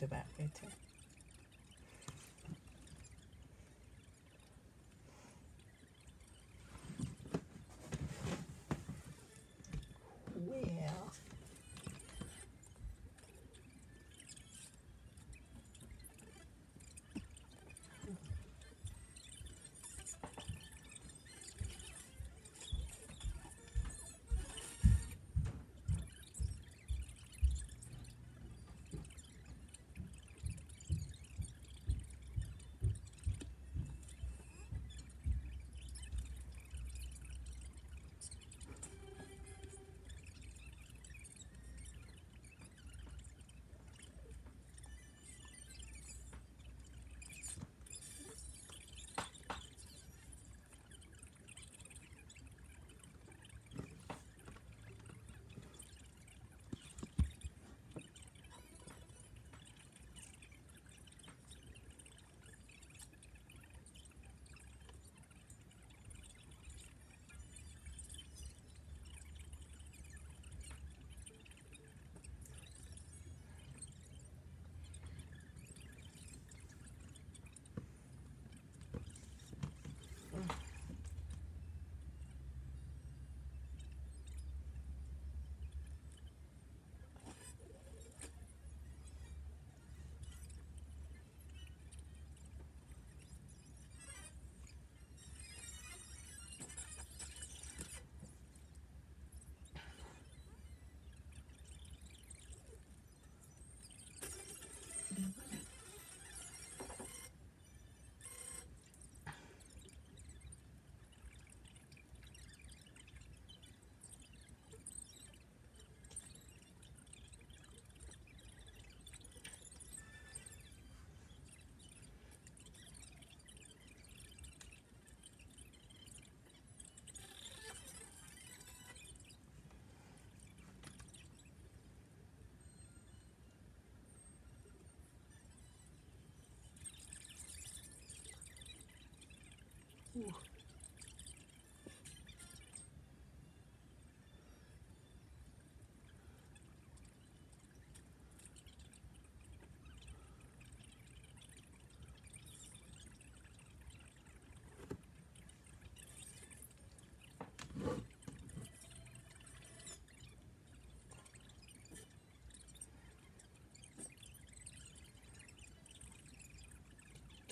the back Ooh.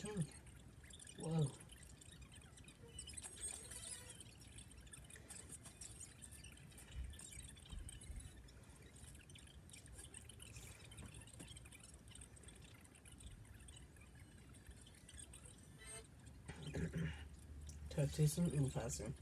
Come Ta tusen opassen.